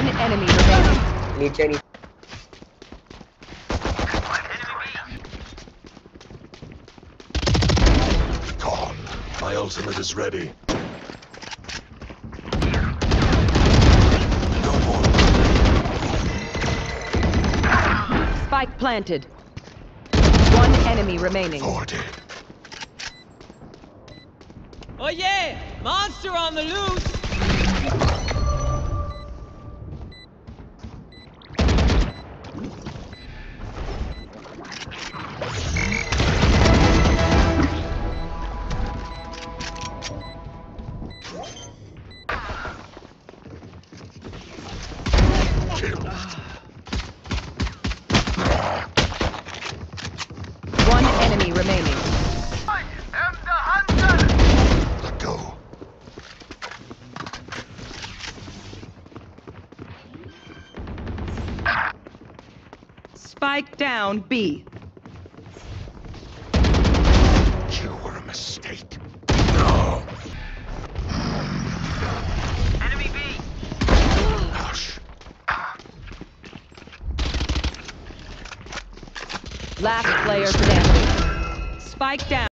One enemy remaining. नीचे नीचे Gone. My ultimate is ready. No more. Spike planted. One enemy remaining. Four dead. Oh yeah! Monster on the loose! One enemy remaining. Let go. Spike down B. Last player standing. Spike down.